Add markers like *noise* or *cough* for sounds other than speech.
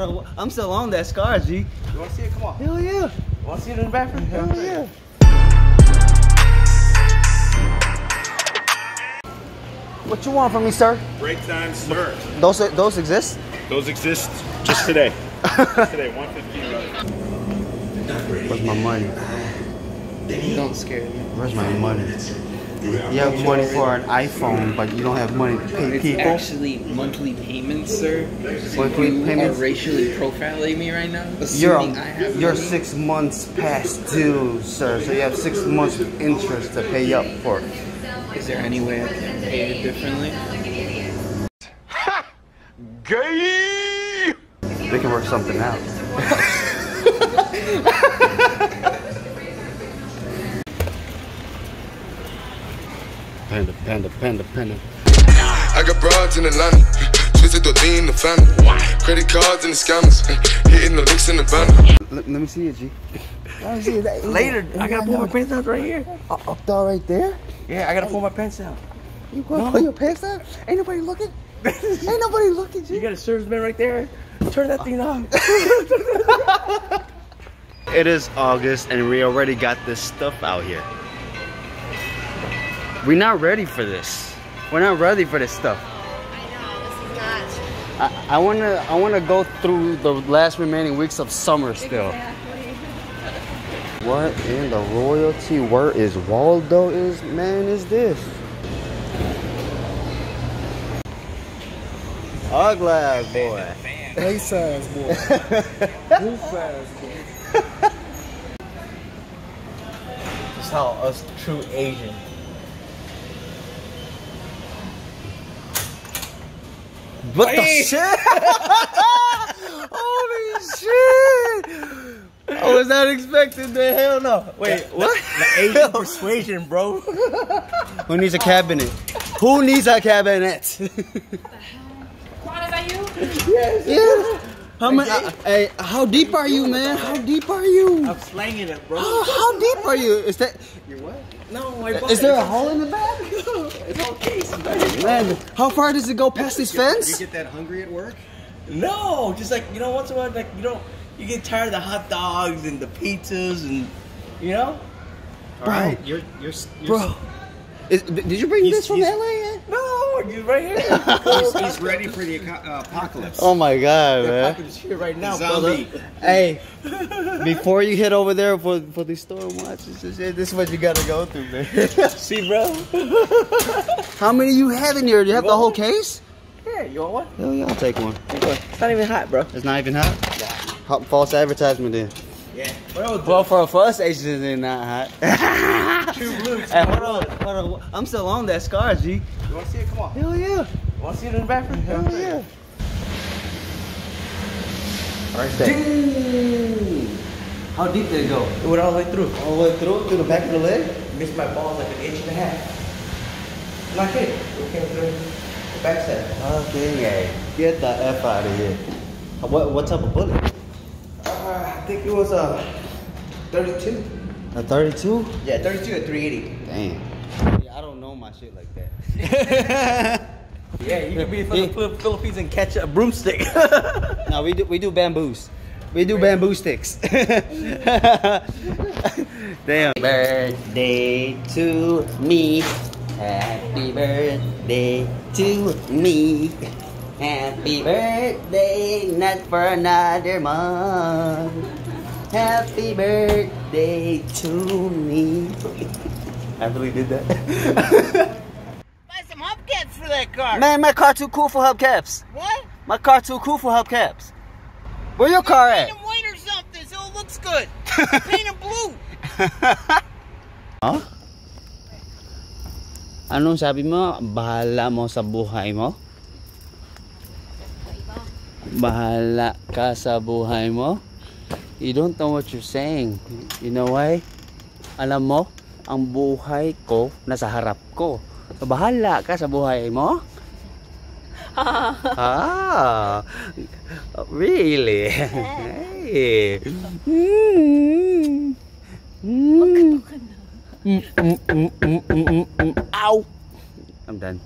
Hold on, I'm still on that scar, G. You want to see it? Come on. Hell yeah. You want to see it in the bathroom? Hell yeah. What you want from me, sir? Break time, sir. Those those exist? Those exist just today. Just today, 150. Where's my money? Don't scare me. Where's my money? You have money for an iPhone, but you don't have money to pay It's people. actually monthly payments, sir. Monthly you payments? are racially profiling me right now. You're Assuming have you're money. six months past due, sir. So you have six months of interest to pay up for. Is there any way I can pay it differently? *laughs* We can work something out. *laughs* panda, panda, panda, panda. I got broads in Atlanta, twisted to lean the family. Credit cards and the scammers, hitting the licks in the van. Let, let me see it, G. Let me see it. *laughs* Later, I gotta pull my pants out right here. Up, up there, right there. Yeah, I gotta pull my pants out. You gonna pull your pants out? Ain't nobody looking. *laughs* Ain't nobody looking, G. You got a serviceman right there. Turn that thing on. *laughs* It is August and we already got this stuff out here. We're not ready for this. We're not ready for this stuff. Oh, I, know, I wanna I wanna go through the last remaining weeks of summer still. What in the royalty where is Waldo is man is this? Ugly ass boy. A size boy. *laughs* Roof size boy. That's how us true Asian. What the shit? *laughs* Holy shit! I was not expecting the hell no. Wait, what? *laughs* The Asian persuasion, bro. *laughs* Who needs a cabinet? Who needs a cabinet? What the hell? Ron, is that you? yes. How many? Hey, how deep are you, man? How deep are you? I'm slanging it, bro. How, how deep are you? Is that? You what? No, I Is there a hole in the back? *laughs* It's okay. Man, how far does it go past this fence? You get that hungry at work? No, just like you know, once in a while, like you don't, you get tired of the hot dogs and the pizzas and you know. Bro, You're, you're, you're bro. Is, did you bring He's- this from he's- LA? No, you right here. *laughs* he's, he's ready for the uh, apocalypse. Oh my god, The man. package is here right now, Zombie. brother. Hey, *laughs* before you head over there for, for these storm watches, and this is what you gotta go through, man. *laughs* See, bro. How many you have in here? Do you have the whole case? Yeah, you want one? Hell yeah, I'll take one. It's not even hot, bro. It's not even hot? Hot false advertisement then. Yeah. Well, Well, for for us, Asians, it's not hot. true blue. hey, hold on, hold on. I'm still on that scar, G. You want to see it? Come on. Hell yeah. You want to see it in the bathroom? Hell yeah. Right there. How deep did it go? It went all the way through. All the way through, through the back of the leg? Missed my balls like an inch and a half. Not kidding. It came through the backside. Okay, yeah. Get the F out of here. What, what type of bullet? Uh, I think it was a 32. A 32? Yeah, 32 at 380. Damn. Yeah, I don't know my shit like that. *laughs* Yeah, you could be from the Philippines and catch a broomstick. *laughs* no, we do we do bamboos. We do bamboo sticks. *laughs* Damn. Birthday to me. Happy birthday to me. Happy birthday, not for another month. Happy birthday to me. *laughs* I really did that. *laughs* Buy some hubcaps for that car. Man, my car too cool for hubcaps. What? My car too cool for hubcaps. Where your car Paint at? them white or something so it looks good. *laughs* Paint them blue. Huh? Anong sabi mo? Bahala mo sa buhay mo? Bahala ka sa buhay mo? You don't know what you're saying. You know why? Alam mo, ang buhay ko nasa harap ko. So, bahala ka sa buhay mo? *laughs* ah, really? Hey. Mm. Mm. Mm, mm, mm, mm, mm, mm, mm. Ow! I'm done.